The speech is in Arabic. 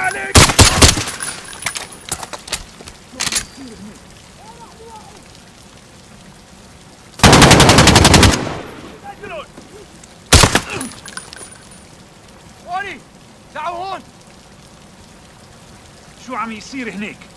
عليك. شو عم يصير هنيك؟